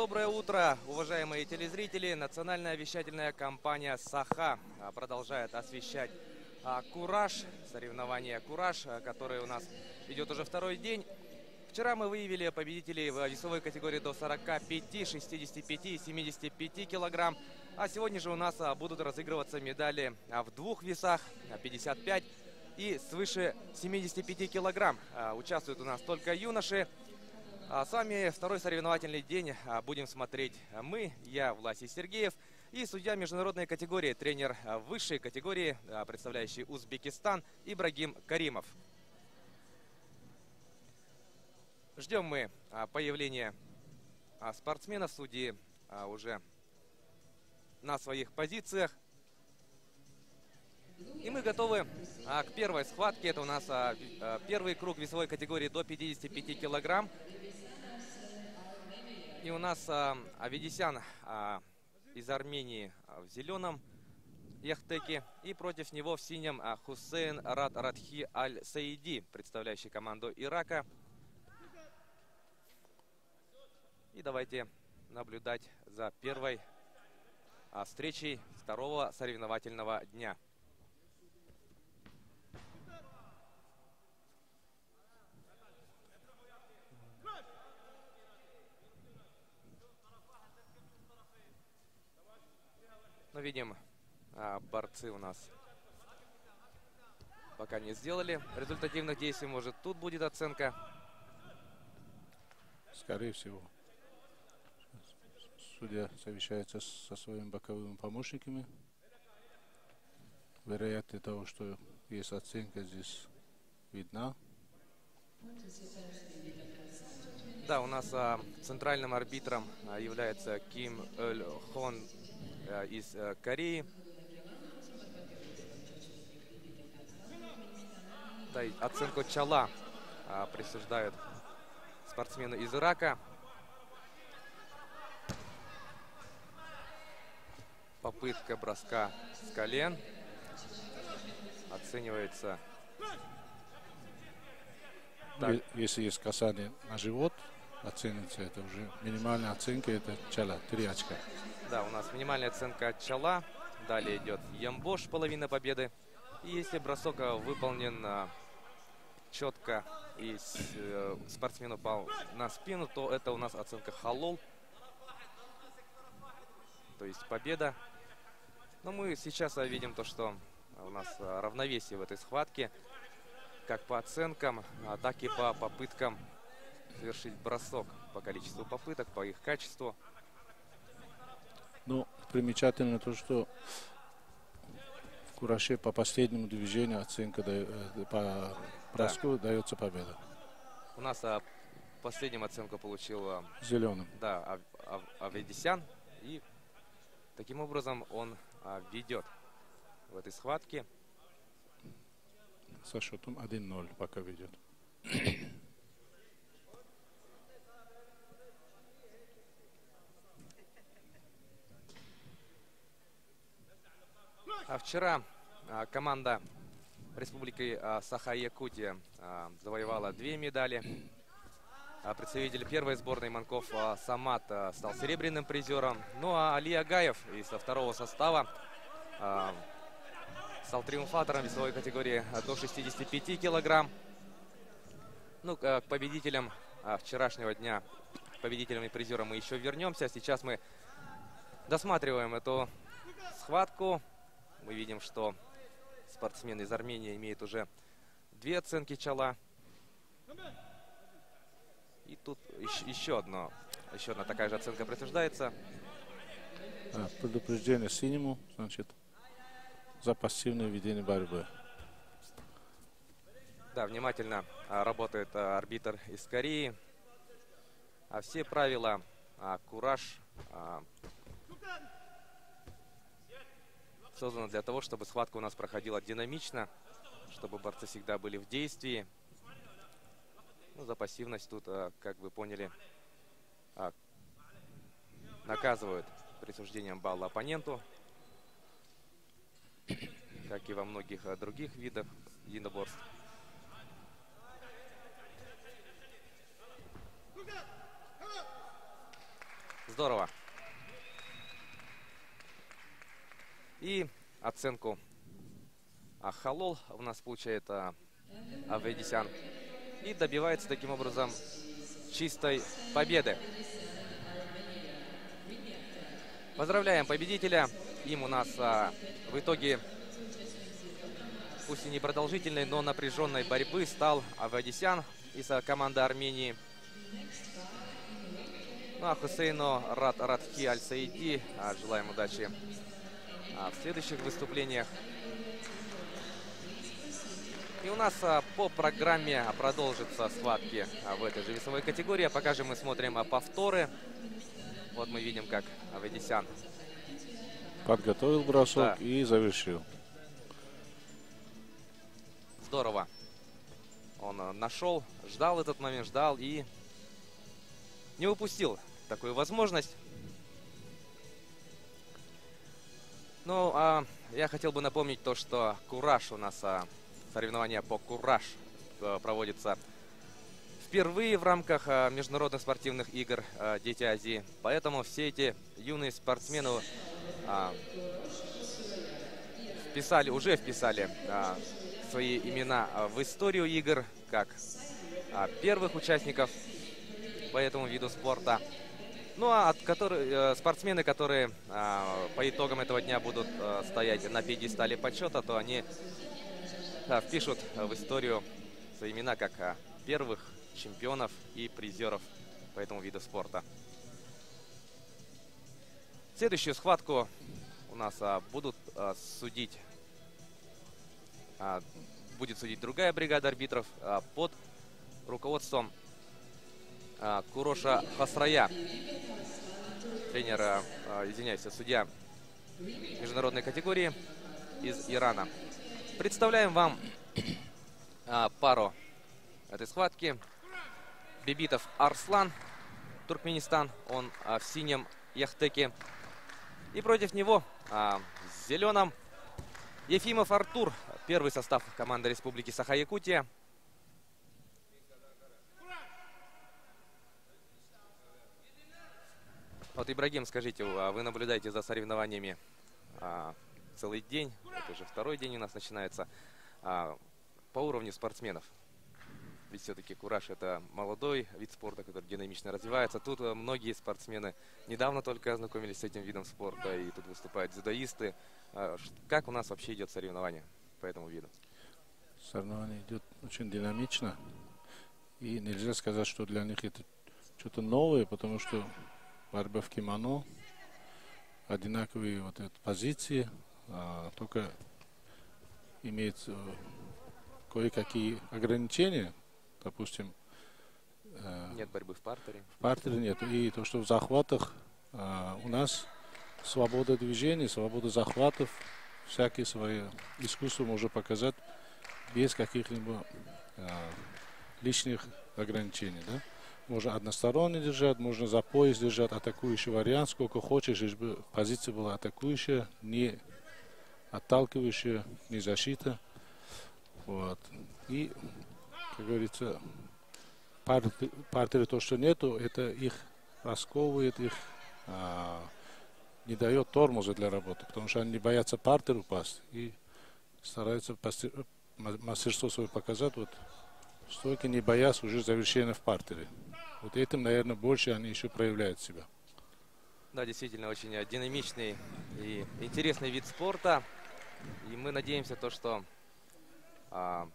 Доброе утро, уважаемые телезрители. Национальная вещательная компания «Саха» продолжает освещать а, «Кураж», соревнование «Кураж», а, которое у нас идет уже второй день. Вчера мы выявили победителей в весовой категории до 45, 65 и 75 килограмм. А сегодня же у нас а, будут разыгрываться медали в двух весах, а, 55 и свыше 75 килограмм. Участвуют у нас только юноши. А с вами второй соревновательный день а, будем смотреть мы, я, Власий Сергеев, и судья международной категории, тренер а, высшей категории, представляющий Узбекистан, Ибрагим Каримов. Ждем мы появления а, спортсменов, судьи уже на своих позициях. И мы готовы к первой схватке. Это у нас первый круг весовой категории до 55 килограмм. И у нас а, Авидисян а, из Армении а, в зеленом яхтеке. И против него в синем а, Хусейн Рад Радхи Аль-Саиди, представляющий команду Ирака. И давайте наблюдать за первой а, встречей второго соревновательного дня. Но видим, а, борцы у нас пока не сделали результативных действий. Может, тут будет оценка. Скорее всего. Судья совещается со своими боковыми помощниками. Вероятность того, что есть оценка здесь видна. Да, у нас а, центральным арбитром а, является Ким Эль Хон из а, Кореи. Оценку Чала а, присуждают спортсмену из Ирака. Попытка броска с колен оценивается Так. Если есть касание на живот, оценится это уже минимальная оценка, это чала, три очка. Да, у нас минимальная оценка от Чала. Далее идет Ямбош, половина победы. И если бросок а, выполнен а, четко и э, спортсмен упал на спину, то это у нас оценка Халол. То есть победа. Но мы сейчас а, видим то, что у нас равновесие в этой схватке. Как по оценкам, так и по попыткам совершить бросок. По количеству попыток, по их качеству. Но примечательно то, что в Кураше по последнему движению оценка э, по броску дается победа. У нас а, последнюю оценку получил а, Зеленым. да, Ав- Ав- Аведисян. И таким образом он а, ведет в этой схватке. Со счетом 1-0 пока ведет. Вчера а, команда Республики а, Саха-Якутия а, завоевала две медали. А представитель первой сборной Манков а, Самат а, стал серебряным призером. Ну а Али Агаев из второго состава а, стал триумфатором весовой категории а, до 65 килограмм. Ну, к а, победителям а, вчерашнего дня, победителям и призерам мы еще вернемся. Сейчас мы досматриваем эту схватку. Мы видим, что спортсмен из Армении имеет уже две оценки чала. И тут еще, еще одно, еще одна такая же оценка присуждается. А, предупреждение синему, значит, за пассивное ведение борьбы. Да, внимательно а, работает а, арбитр из Кореи. А все правила а, кураж а, созданы для того, чтобы схватка у нас проходила динамично, чтобы борцы всегда были в действии. Ну, за пассивность тут, а, как вы поняли, а, наказывают присуждением балла оппоненту, как и во многих а, других видах единоборств. Здорово. И оценку Ахалол у нас получает а, Аведисян. И добивается таким образом чистой победы. Поздравляем победителя. Им у нас а, в итоге, пусть и не продолжительной, но напряженной борьбы стал Авадисян из а, команды Армении. Ну а Хусейну Рад Радхи Аль-Саиди а, желаем удачи а, в следующих выступлениях. И у нас а, по программе продолжатся схватки а, в этой же весовой категории. А пока же мы смотрим а, повторы. Вот мы видим, как Аведисян Подготовил бросок Да. и завершил. здорово. Он а, нашел, ждал этот момент, ждал и не упустил такую возможность. Ну, а я хотел бы напомнить то, что Кураж у нас, а, соревнования по Кураж а, проводится впервые в рамках а, международных спортивных игр а, Дети Азии. Поэтому все эти юные спортсмены а, вписали, уже вписали а, свои имена а, в историю игр, как а, первых участников по этому виду спорта. Ну а от которых, э, спортсмены, которые а, по итогам этого дня будут а, стоять на пьедестале почета, то они а, впишут в историю свои имена как первых чемпионов и призеров по этому виду спорта. Следующую схватку у нас а, будут а, судить а, будет судить другая бригада арбитров а, под руководством Куроша Хасрая, тренера, а, извиняюсь, судья международной категории из Ирана. Представляем вам а, пару этой схватки. Бибитов Арслан, Туркменистан, он в синем яхтеке. И против него в зеленом Ефимов Артур, первый состав команды Республики Саха-Якутия. Вот, Ибрагим, скажите, а вы наблюдаете за соревнованиями а, целый день, это уже второй день у нас начинается, а, по уровню спортсменов. Ведь все-таки кураж это молодой вид спорта, который динамично развивается. Тут а, многие спортсмены недавно только ознакомились с этим видом спорта, и тут выступают дзюдоисты. А, как у нас вообще идет соревнование по этому виду? Соревнование идет очень динамично. И нельзя сказать, что для них это что-то новое, потому что борьба в кимоно, одинаковые вот эти позиции, а, только имеется кое-какие ограничения, допустим, э, Нет борьбы в партере. в партере нет. И то, что в захватах а, у нас свобода движения, свобода захватов, всякие свои искусства можно показать без каких-либо а, лишних ограничений. Да? Можно односторонне держать, можно за пояс держать, атакующий вариант, сколько хочешь, лишь бы позиция была атакующая, не отталкивающая, не защита. Вот. И, как говорится, партеры то, что нету, это их расковывает, их а, не дает тормоза для работы, потому что они не боятся партер упасть и стараются мастерство свое показать, вот стойки не боясь уже завершения в партере. Вот этим, наверное, больше они еще проявляют себя. Да, действительно, очень динамичный и интересный вид спорта. И мы надеемся, то, что а,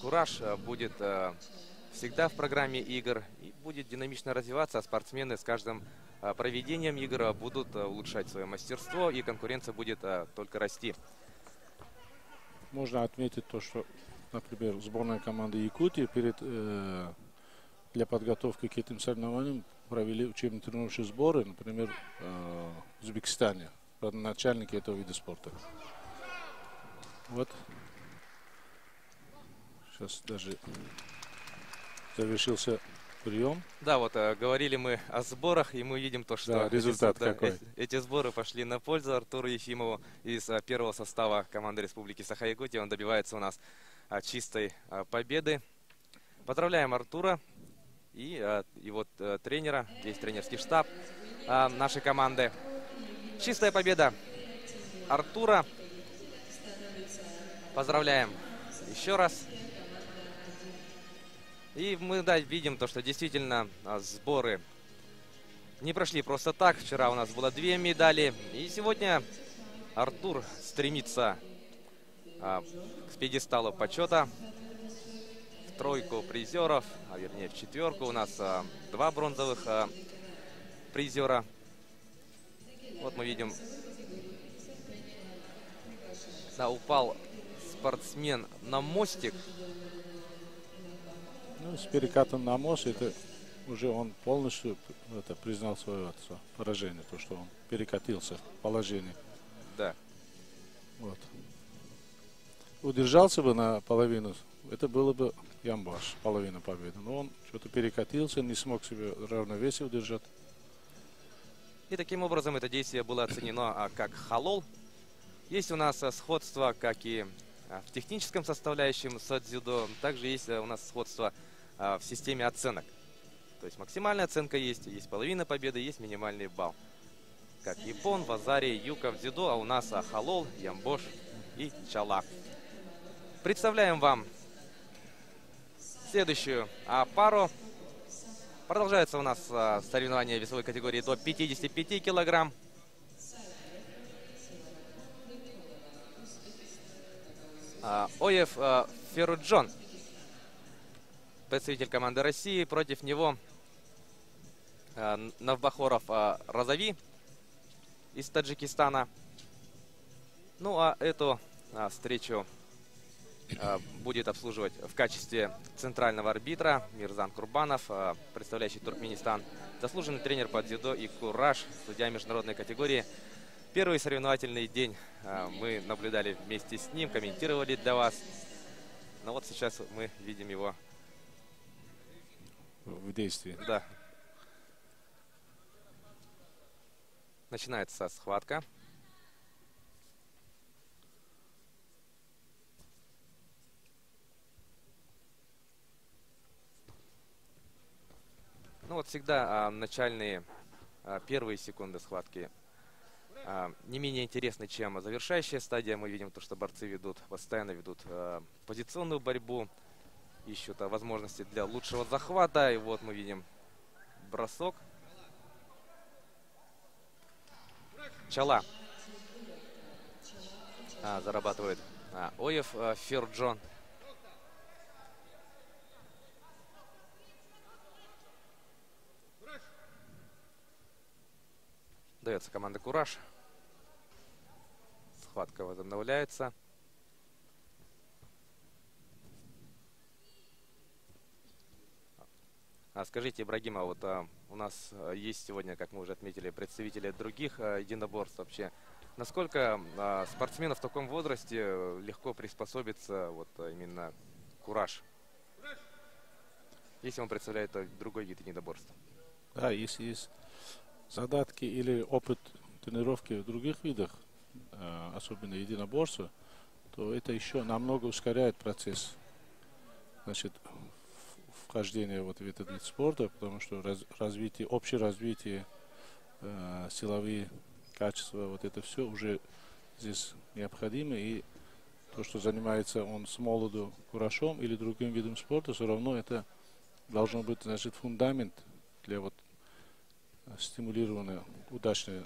Кураж э, будет э, всегда в программе игр и будет динамично развиваться, а спортсмены с каждым э, проведением игр э, будут э, улучшать свое мастерство, и конкуренция будет э, только расти. Можно отметить то, что, например, сборная команды Якутии перед, э, для подготовки к этим соревнованиям провели учебно-тренировочные сборы, например, э, в Узбекистане, родоначальники этого вида спорта. Вот. Сейчас даже завершился прием. Да, вот э, говорили мы о сборах, и мы видим то, что Да, эти результат да, какой. э- эти сборы пошли на пользу Артуру Ефимову из э, первого состава команды Республики Саха-Якутия. Он добивается у нас а, чистой а, победы. Поздравляем Артура. И, и вот тренера, весь тренерский штаб нашей команды. Чистая победа Артура. Поздравляем еще раз. И мы да, видим то, что действительно сборы не прошли просто так. Вчера у нас было две медали. И сегодня Артур стремится а, к пьедесталу почета. Тройку призеров, а вернее в четверку. У нас а, два бронзовых а, призера. Вот мы видим, да, упал спортсмен на мостик. Ну, с перекатом на мост это уже он полностью это, признал свое отца, поражение, то, что он перекатился в положении. Да. Вот. Удержался бы на половину, это было бы Ямбаш, половина победы. Но он что-то перекатился, не смог себе равновесие удержать. И таким образом это действие было оценено а, как халол. Есть у нас а, сходство, как и а, в техническом составляющем с дзюдо. Также есть у нас сходство в системе оценок. То есть максимальная оценка есть, есть половина победы, есть минимальный балл. Как Япон, Вазари, Юка в дзюдо, а у нас Ахалол, Ямбош и Чала. Представляем вам следующую а, пару. Продолжается у нас а, соревнования весовой категории до 55 килограмм. А, Оев а, Феруджон, представитель команды России. Против него Навбахоров э, Розави из Таджикистана. Ну а эту встречу будет обслуживать в качестве центрального арбитра Мирзан Курбанов, представляющий Туркменистан. Заслуженный тренер по дзюдо и кураж, судья международной категории. Первый соревновательный день мы наблюдали вместе с ним, комментировали для вас. Но вот сейчас мы видим его в действии. Да, Начинается схватка. Всегда а, начальные а, первые секунды схватки а, не менее интересны, чем завершающая стадия. Мы видим то, что борцы ведут, постоянно ведут а, позиционную борьбу, ищут а, возможности для лучшего захвата. И вот мы видим бросок. Чала. А, зарабатывает а, Оев а, Ферджон. Дается команда Кураж. Схватка возобновляется. А скажите, Ибрагима, вот а, у нас а, есть сегодня, как мы уже отметили, представители других а, единоборств вообще. Насколько а, спортсменов в таком возрасте легко приспособиться вот а, именно кураж, если он представляет а, другой вид единоборства? Да, если есть задатки или опыт тренировки в других видах, а, особенно единоборства, то это еще намного ускоряет процесс. Значит, вхождения вот в этот вид спорта, потому что раз, развитие, общее развитие, э, силовые качества, вот это все уже здесь необходимо. И то, что занимается он с молоду курашом или другим видом спорта, все равно это должно быть, значит, фундамент стимулирования удачного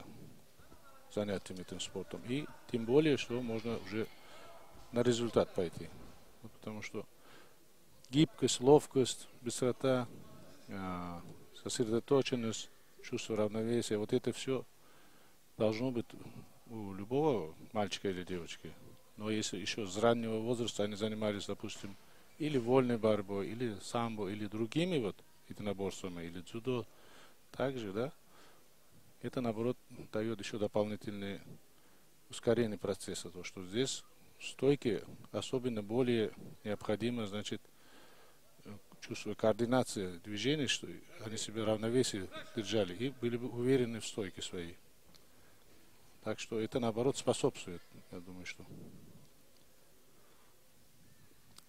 занятием этим спортом. И тем более, что можно уже на результат пойти. Потому что гибкость, ловкость, быстрота, а, сосредоточенность, чувство равновесия. Вот это все должно быть у любого мальчика или девочки. Но если еще с раннего возраста они занимались, допустим, или вольной борьбой, или самбо, или другими вот единоборствами, или дзюдо, также, да, это, наоборот, дает еще дополнительное ускорение процесса. То, что здесь стойки особенно более необходимо, значит, чувство координации движений, что они себе равновесие держали и были бы уверены в стойке своей. Так что это наоборот способствует, я думаю, что.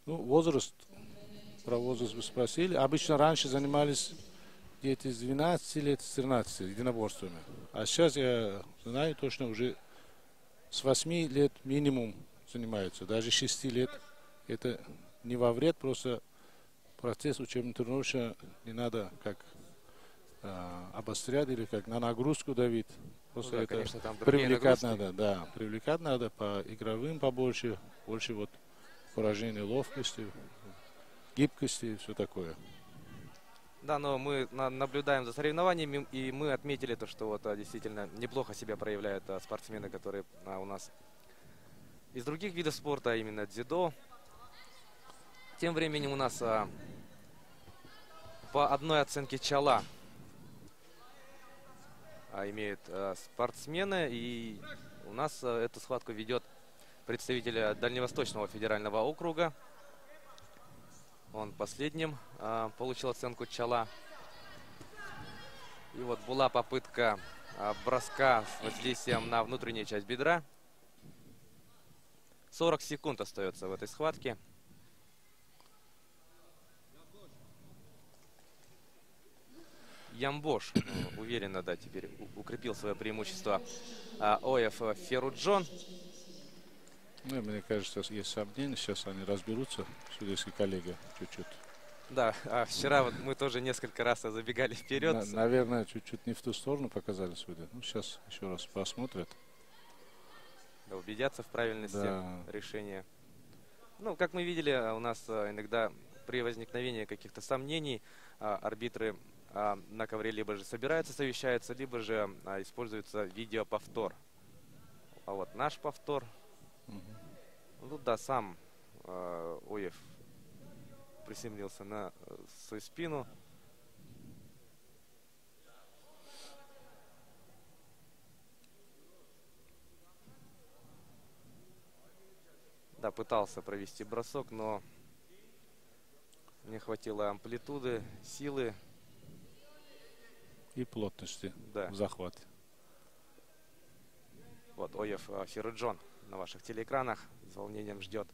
Ну, возраст про возраст вы спросили. Обычно раньше занимались дети с 12 лет, с 13 единоборствами. А сейчас я знаю точно уже с 8 лет минимум занимаются. Даже 6 лет. Это не во вред, просто процесс учебно-тренировочного не надо как э, обострять или как на нагрузку давить. Просто Ну да, это конечно, там привлекать нагрузки. надо, да, привлекать надо по игровым побольше, больше вот выражения ловкости, гибкости и все такое. Да, но мы на- наблюдаем за соревнованиями, и мы отметили то, что вот а, действительно неплохо себя проявляют а, спортсмены, которые а, у нас из других видов спорта, а именно дзюдо. Тем временем у нас по одной оценке чала имеют спортсмены, и у нас эту схватку ведет представитель Дальневосточного федерального округа. Он последним а, получил оценку чала. И вот была попытка а, броска с воздействием на внутреннюю часть бедра. 40 секунд остается в этой схватке. Ямбош ну, уверенно, да, теперь укрепил свое преимущество. А, Оев э, Феруджон. Ну, мне кажется, есть сомнения, сейчас они разберутся, судейские коллеги, чуть-чуть. Да, а вчера вот мы тоже несколько раз забегали вперед. На- наверное, чуть-чуть не в ту сторону показали судьи. Ну, сейчас еще раз посмотрят. Да, убедятся в правильности Да. решения. Ну, как мы видели, а, у нас а, иногда при возникновении каких-то сомнений а, арбитры на ковре либо же собираются, совещаются, либо же используется видеоповтор. А вот наш повтор, Ну да, сам а, Оев приземлился на э, свою спину. Да, пытался провести бросок, но не хватило амплитуды, силы. И плотности Да. в захвате. Вот Оев э, Фируджон на ваших телеэкранах с волнением ждет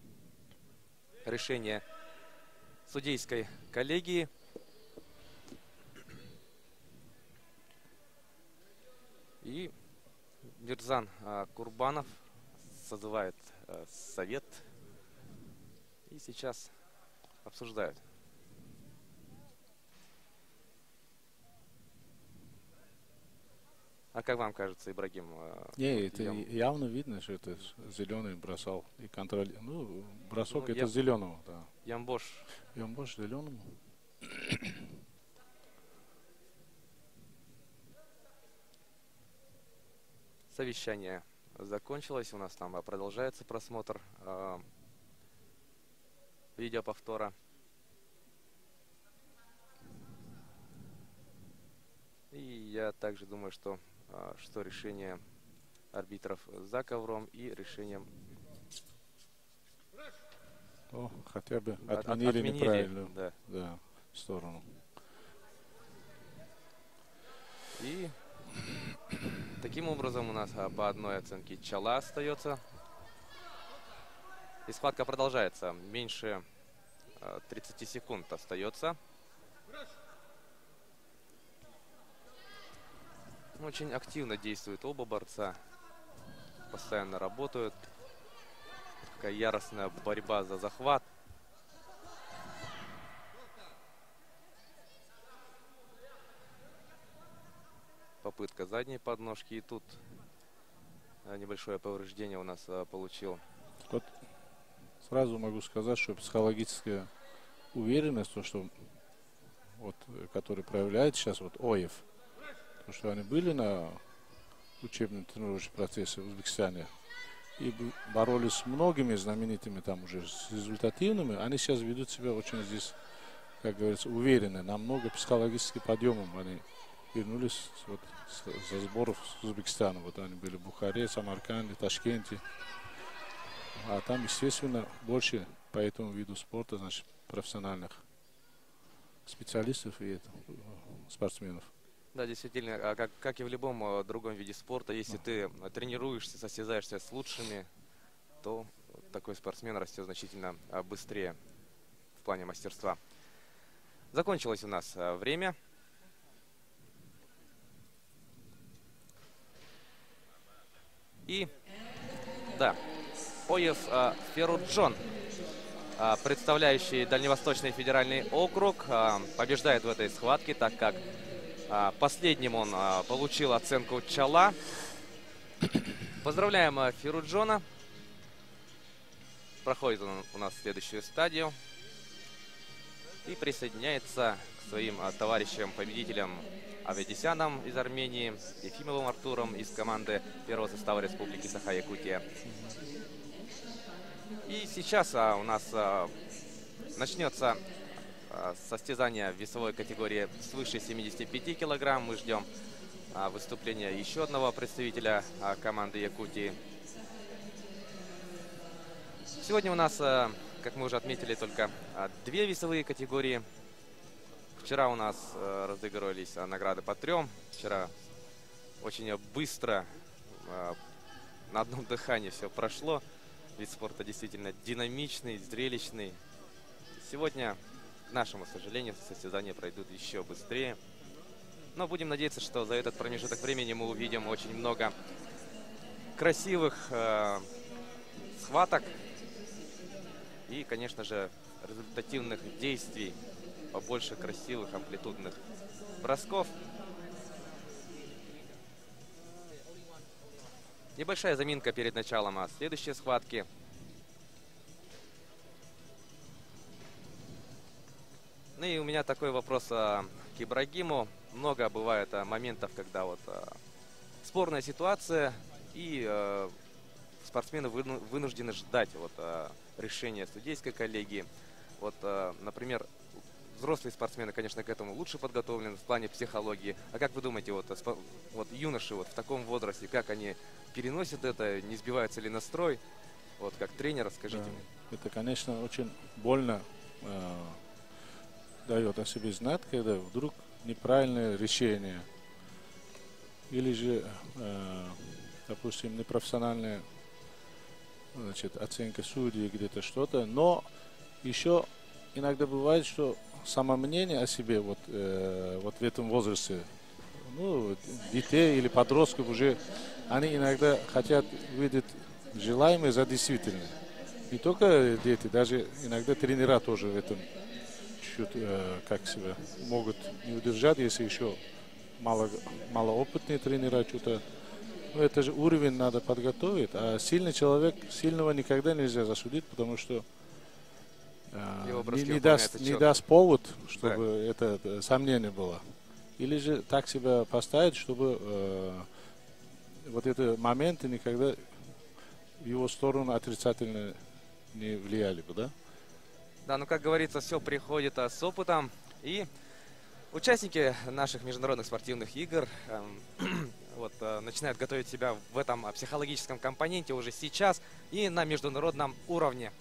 решения судейской коллегии. И Мирзан э, Курбанов созывает э, совет и сейчас обсуждают. А как вам кажется, Ибрагим? э, Не, это и- явно видно, что это зеленый бросал и контроль. Ну, бросок Ну, это я- зеленого, да. Ямбош больше зеленому. совещание закончилось. У нас там а, продолжается просмотр а, видеоповтора. И я также думаю, что, что решение арбитров за ковром и решением О, хотя бы от- от- отменили, неправильную да. да, сторону. И таким образом у нас а, по одной оценке чала остается. И схватка продолжается. Меньше а, 30 секунд остается. Очень активно действуют оба борца. Постоянно работают. Такая яростная борьба за захват. Попытка задней подножки. И тут а, небольшое повреждение у нас а, получил. Вот сразу могу сказать, что психологическая уверенность, то, что вот, э, который проявляет сейчас вот Оев, то, что они были на учебном тренировочном процессе в Узбекистане и боролись с многими знаменитыми там уже с результативными, они сейчас ведут себя очень здесь, как говорится, уверенно, намного психологически подъемом они вернулись вот, со сборов с Узбекистана. Вот они были в Бухаре, Самарканде, Ташкенте. А там, естественно, больше по этому виду спорта, значит, профессиональных специалистов и это, спортсменов. Да, действительно, а как, как и в любом а, другом виде спорта, если ты тренируешься, состязаешься с лучшими, то такой спортсмен растет значительно а, быстрее в плане мастерства. Закончилось у нас а, время. И, да, Оев а, Феруджон, представляющий Дальневосточный федеральный округ, побеждает в этой схватке, так как последним он а, получил оценку Чала. Поздравляем а, Феруджона. Проходит он у нас следующую стадию. И присоединяется к своим а, товарищам-победителям Аведисяном из Армении, Ефимовым Артуром из команды первого состава Республики Саха-Якутия. И сейчас а, у нас а, начнется а, состязание в весовой категории свыше 75 килограмм. Мы ждем а, выступления еще одного представителя а, команды Якутии. Сегодня у нас, как мы уже отметили, только две весовые категории. Вчера у нас разыгрывались награды по трем. Вчера очень быстро, на одном дыхании все прошло. Вид спорта действительно динамичный, зрелищный. Сегодня, к нашему сожалению, состязания пройдут еще быстрее. Но будем надеяться, что за этот промежуток времени мы увидим очень много красивых э, схваток и, конечно же, результативных действий побольше красивых амплитудных бросков. Небольшая заминка перед началом а следующей схватки. Ну и у меня такой вопрос а, к Ибрагиму. Много бывает а, моментов, когда вот а, спорная ситуация и а, спортсмены выну, вынуждены ждать вот а, решения судейской коллегии. Вот, а, например, взрослые спортсмены, конечно, к этому лучше подготовлены в плане психологии. А как вы думаете, вот, вот юноши вот в таком возрасте, как они переносят это, не сбиваются ли настрой? Вот как тренер, скажите Да. мне. Это, конечно, очень больно э, дает о себе знать, когда вдруг неправильное решение или же, э, допустим, непрофессиональная значит, оценка судей где-то что-то. Но еще иногда бывает, что самомнение о себе вот, э, вот в этом возрасте, ну, детей или подростков уже, они иногда хотят видеть желаемое за действительное. Не только дети, даже иногда тренера тоже в этом чуть э, как себя могут не удержать, если еще мало, малоопытные тренера что-то. Ну, это же уровень надо подготовить, а сильный человек, сильного никогда нельзя засудить, потому что э, не, не даст, не даст повод, чтобы это, э, сомнение было. Или же так себя поставить, чтобы э, вот эти моменты никогда в его сторону отрицательно не влияли бы, да? Да, ну как говорится, все приходит а, с опытом. И участники наших международных спортивных игр эм, вот, э, начинают готовить себя в этом а, психологическом компоненте уже сейчас и на международном уровне.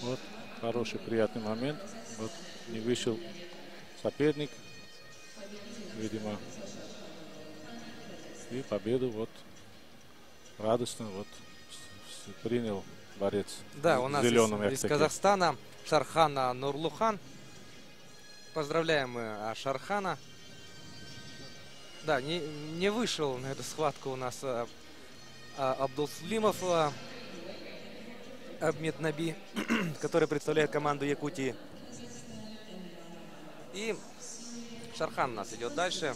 Вот хороший, приятный момент. Вот не вышел соперник, видимо. И победу вот радостно вот принял борец Да, у нас зеленом из, из. Казахстана Шархана Нурлухан. Поздравляем мы а, Шархана. Да, не, не вышел на эту схватку у нас а, а, Абдулслимов а, Абмед Наби, который представляет команду Якутии. И Шархан у нас идет дальше.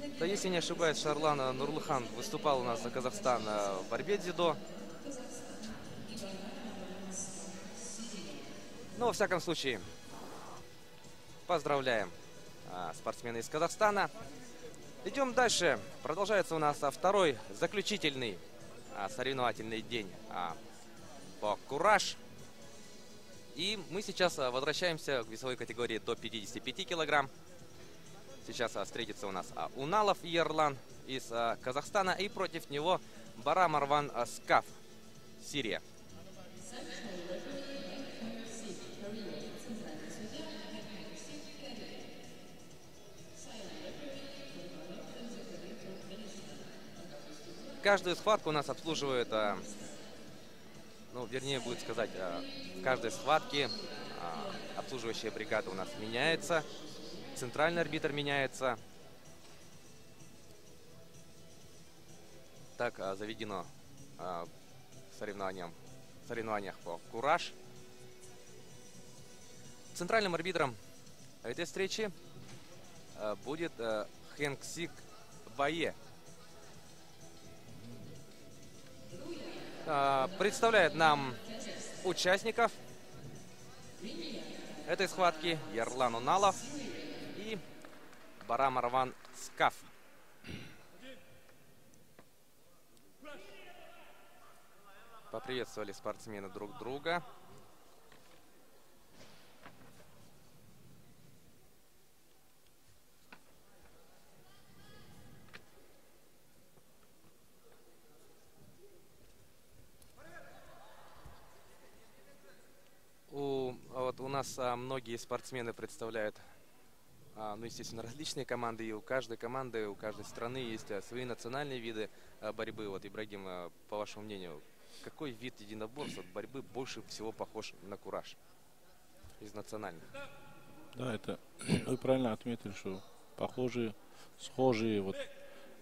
Да, если не ошибаюсь, Шарлан Нурлыхан выступал у нас за Казахстан а, в борьбе дзюдо. Ну, во всяком случае, поздравляем а, спортсмена из Казахстана. Идем дальше. Продолжается у нас второй заключительный а, соревновательный день по кураж. И мы сейчас возвращаемся к весовой категории до 55 килограмм. Сейчас а, встретится у нас а, Уналов Ерлан из а, Казахстана и против него Бара Марван а, Скаф, Сирия. Каждую схватку у нас обслуживает ну, вернее, будет сказать, в каждой схватке обслуживающая бригада у нас меняется, центральный арбитр меняется. Так заведено соревнованиям, соревнованиях по кураж. Центральным арбитром этой встречи будет Хэнк Сик Бае. Представляет нам участников этой схватки Ярлан Уналов Барам Арван Скаф. Поприветствовали спортсмены друг друга. У, вот у нас а, многие спортсмены представляют, а, ну, естественно, различные команды. И у каждой команды, у каждой страны есть а, свои национальные виды а, борьбы. Вот, Ибрагим, а, по вашему мнению, какой вид единоборств борьбы больше всего похож на кураж из национальных? Да, это вы правильно отметили, что похожие, схожие, вот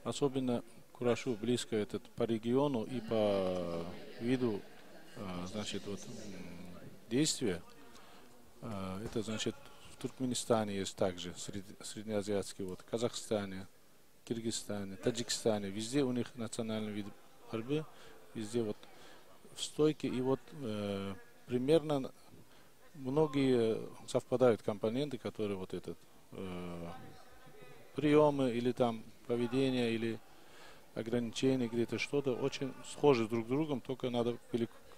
особенно курашу близко этот по региону и по виду, а, значит, вот действия. А, это значит Туркменистане есть также среднеазиатский, вот Казахстане, Киргизстане, Таджикистане, везде у них национальный вид борьбы, везде вот в стойке. И вот э, примерно многие совпадают компоненты, которые вот этот э, приемы или там поведение или ограничения где-то что-то очень схожи друг с другом, только надо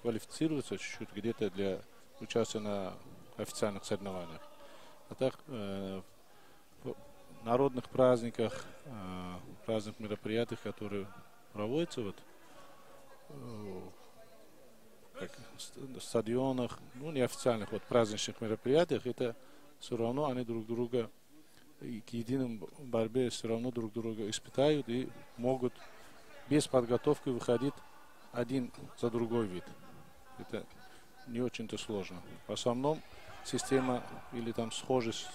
квалифицироваться чуть-чуть где-то для участия на официальных соревнованиях. А так э, в народных праздниках, э, разных мероприятиях, которые проводятся вот, э, как стадионах, ну, неофициальных вот праздничных мероприятиях, это все равно они друг друга к единым борьбе все равно друг друга испытают и могут без подготовки выходить один за другой вид. Это не очень-то сложно. В основном система или там схожесть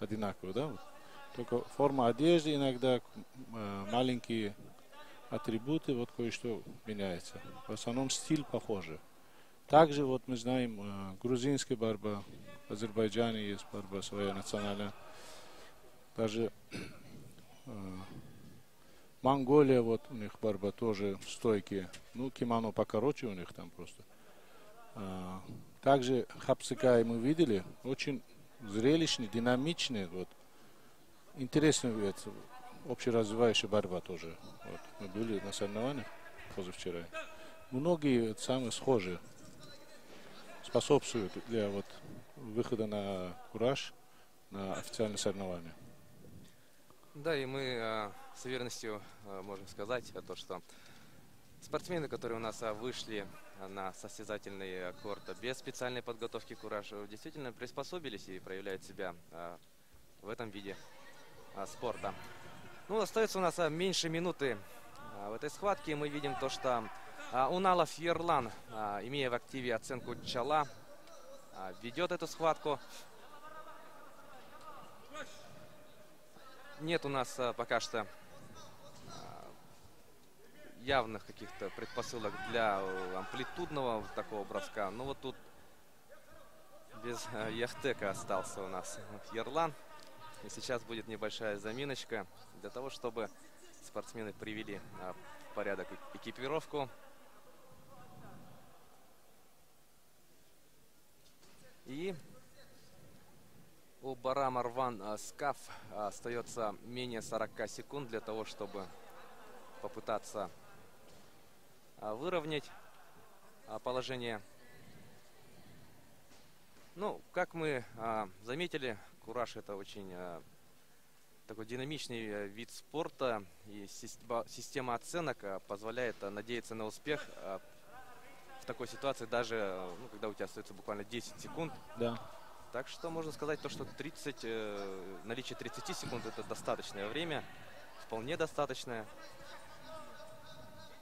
одинаковая, да? Только форма одежды иногда, э, маленькие атрибуты, вот кое-что меняется. В основном стиль похожий. Также вот мы знаем э, грузинская борьба, в Азербайджане есть борьба своя национальная. Даже э, Монголия, вот у них борьба тоже стойкие. Ну, кимоно покороче у них там просто. А, также Хапсыкай мы видели, очень зрелищный, динамичный, вот, интересный вид, общеразвивающая борьба тоже. Вот, мы были на соревнованиях позавчера. Многие самые схожие способствуют для вот выхода на кураж, на официальные соревнования. Да, и мы а, с уверенностью а, можем сказать то, что спортсмены, которые у нас вышли на состязательный корт без специальной подготовки кураж, действительно приспособились и проявляют себя в этом виде спорта. Ну, остается у нас а, меньше минуты а, в этой схватке. Мы видим то, что а, Уналов Ерлан, имея в активе оценку Чала, ведет эту схватку. Нет у нас пока что явных каких-то предпосылок для амплитудного такого броска. Но вот тут без Яхтека остался у нас Ерлан. И сейчас будет небольшая заминочка для того, чтобы спортсмены привели а, в порядок экипировку. И у Барама Рван а, Скаф остается менее 40 секунд для того, чтобы попытаться выровнять положение. Ну, как мы заметили, Кураж это очень э, такой динамичный э, вид спорта и система оценок э, позволяет надеяться на успех в такой ситуации даже, ну, когда у тебя остается буквально 10 секунд. Да. Так что можно сказать то, что 30, наличие 30 секунд это достаточное время, вполне достаточное.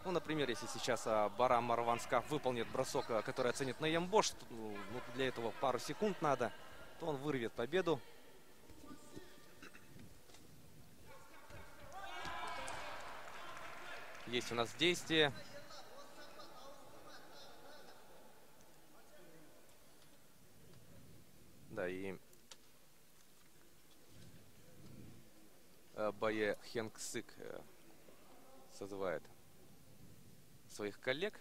Ну, например, если сейчас а, Барам Марванскав выполнит бросок, а, который оценит Наем Бош, ну, для этого пару секунд надо, то он вырвет победу. Есть у нас действие. Да, и э, Бае Хенксык э, созывает своих коллег.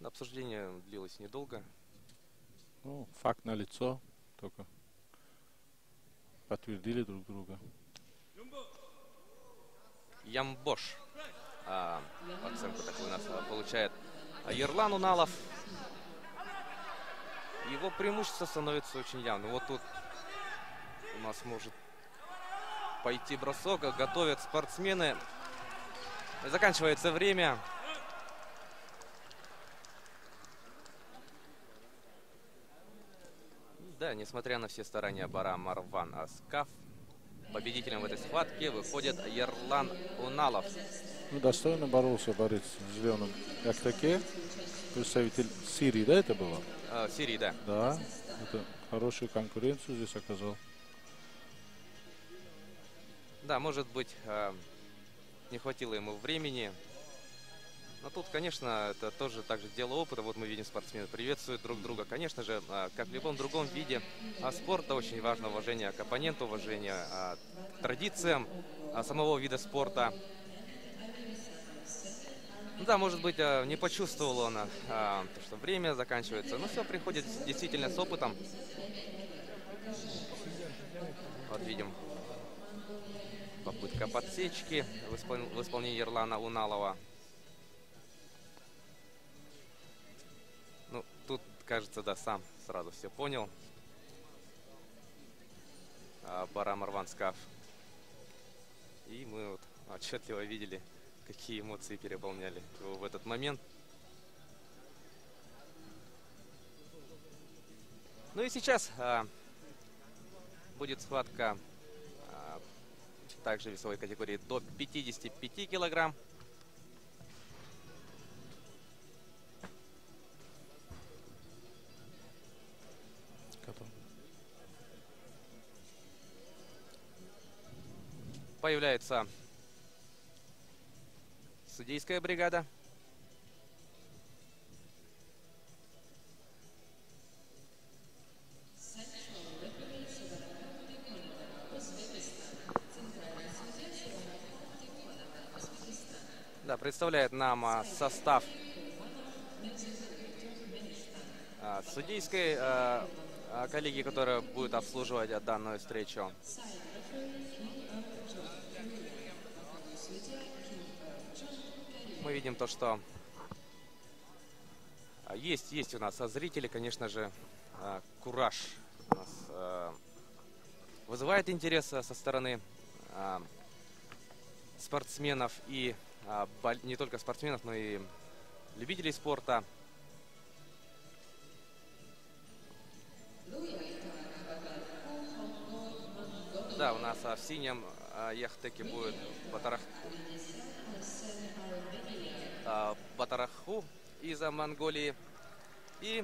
Обсуждение длилось недолго. Ну, факт на лицо, только подтвердили друг друга. Ямбош. А, оценку такую у нас а, получает Ерлан Уналов. Его преимущество становится очень явным. Вот тут у нас может пойти бросок. Готовят спортсмены. Заканчивается время. Да, несмотря на все старания Бара Марван Аскаф, победителем в этой схватке выходит Ерлан Уналов. Ну, достойно боролся борец в зеленом яктаке. Представитель Сирии, да, это было? Э, Сирии, да. Да, это хорошую конкуренцию здесь оказал. Да, может быть, э, не хватило ему времени. Но тут, конечно, это тоже также дело опыта. Вот мы видим, спортсмены приветствуют друг друга. Конечно же, э, как в любом другом виде а спорта, очень важно уважение к оппоненту, уважение а, к традициям а, самого вида спорта. Ну да, может быть, не почувствовал он, а, то, что время заканчивается. Но все приходит действительно с опытом. Вот видим попытка подсечки в, испол- исполнении Ерлана Уналова. Ну, тут, кажется, да, сам сразу все понял. А, Барам Арванскаф. И мы вот отчетливо видели, какие эмоции переполняли его в этот момент. Ну и сейчас а, будет схватка также весовой категории до 55 килограмм. Появляется судейская бригада. Представляет нам а, состав а, судейской а, а, коллеги, которая будет обслуживать данную встречу. Мы видим то, что есть, есть у нас зрители, конечно же, кураж у нас вызывает интерес со стороны спортсменов и не только спортсменов, но и любителей спорта. Да, у нас а, в синем а, яхтеке будет Батарах... а, Батараху из а, Монголии. И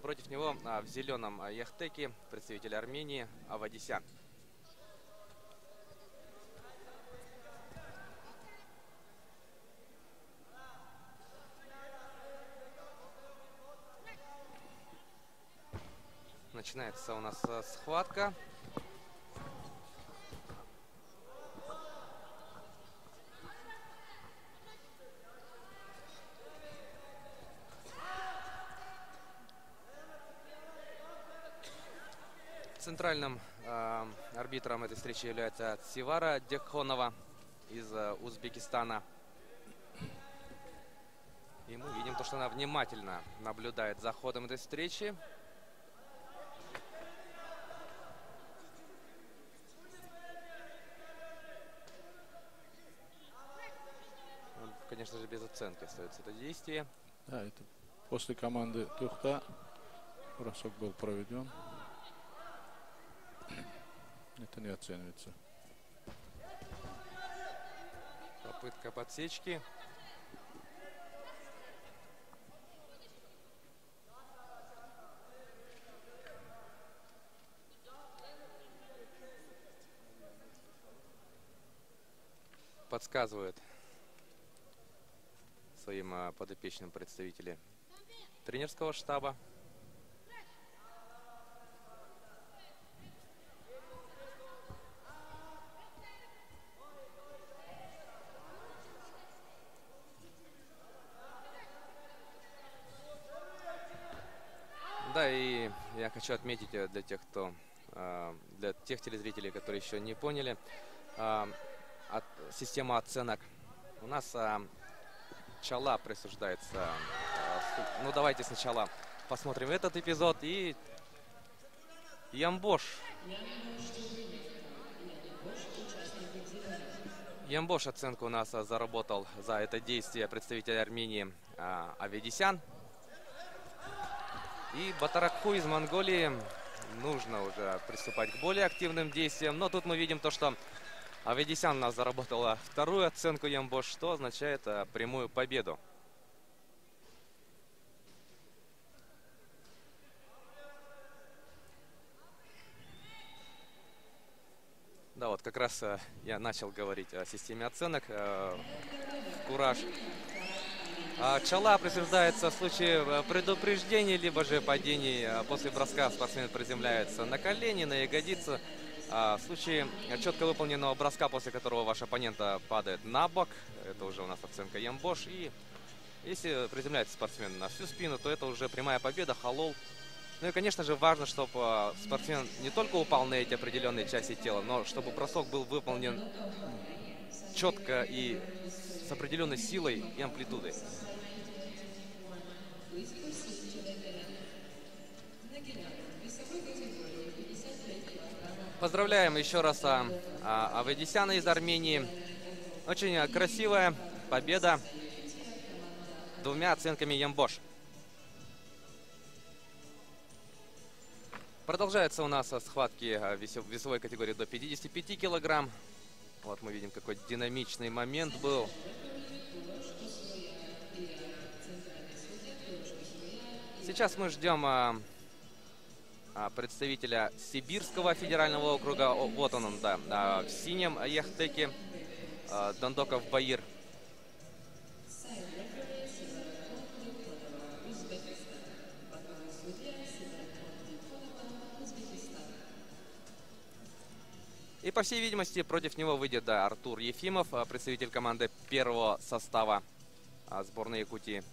против него а, в зеленом а, яхтеке представитель Армении Авадисян. Начинается у нас а, схватка. Центральным э, арбитром этой встречи является Сивара Декхонова из э, Узбекистана. И мы видим то, что она внимательно наблюдает за ходом этой встречи. Ну, Конечно же, без оценки остается это действие. Да, это после команды Тухта бросок был проведен. Это не оценивается. Попытка подсечки. Подсказывают своим а, подопечным представители тренерского штаба. Да, и я хочу отметить э, для тех, кто, э, для тех телезрителей, которые еще не поняли, от, система оценок. У нас чала присуждается. Ну, давайте сначала посмотрим этот эпизод и Ямбош. Ямбош оценку у нас заработал за это действие представитель Армении Аведисян. И Батаракху из Монголии нужно уже приступать к более активным действиям. Но тут мы видим то, что Аведисян у нас заработала вторую оценку Ямбош, что означает а, прямую победу. Да, вот как раз а, я начал говорить о системе оценок. А, Кураж а, чала присуждается в случае э, предупреждения, либо же падений э, после броска спортсмен приземляется на колени, на ягодицы. А, в случае четко выполненного броска, после которого ваш оппонент падает на бок, это уже у нас оценка Ямбош. И если приземляется спортсмен на всю спину, то это уже прямая победа, халол. Ну и, конечно же, важно, чтобы э, спортсмен не только упал на эти определенные части тела, но чтобы бросок был выполнен четко и с определенной силой и амплитудой. Поздравляем еще раз а, а, Аведисяна из Армении. Очень красивая победа двумя оценками Ямбош. Продолжаются у нас схватки а, весовой категории до 55 килограмм. Вот мы видим, какой динамичный момент был. Сейчас мы ждем а, а, представителя Сибирского федерального округа. О, вот он, он да, а, в синем яхтеке а, Дондоков Баир. И, по всей видимости, против него выйдет да, Артур Ефимов, а, представитель команды первого состава а, сборной Якутии.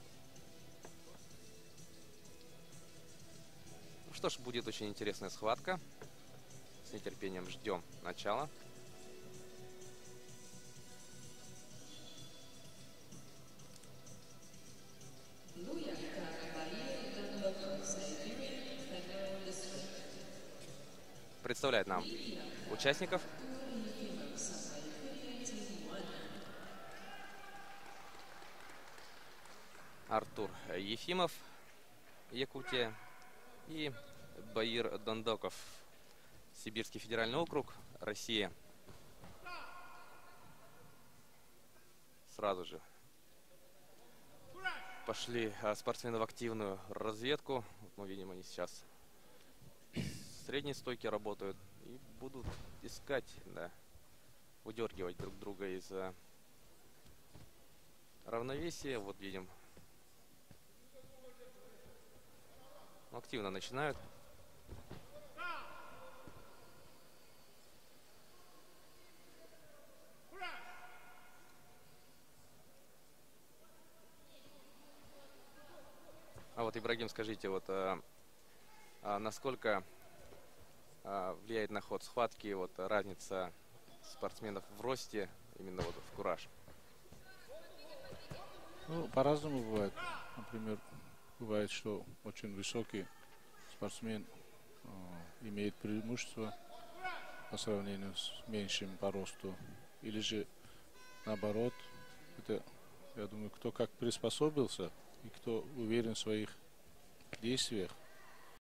Что ж, будет очень интересная схватка. С нетерпением ждем начала. Представляет нам участников. Артур Ефимов, Якутия и Баир Дондоков, Сибирский федеральный округ, Россия. Сразу же пошли а, спортсмены в активную разведку. Мы видим, они сейчас средней стойки работают и будут искать, да, выдергивать друг друга из а, равновесия. Вот видим, активно начинают. А вот, Ибрагим, скажите, вот а, а насколько а, влияет на ход схватки вот разница спортсменов в росте, именно вот в кураж? Ну, по-разному бывает. Например, бывает, что очень высокий спортсмен э, имеет преимущество по сравнению с меньшим по росту. Или же наоборот, это, я думаю, кто как приспособился и кто уверен в своих действиях,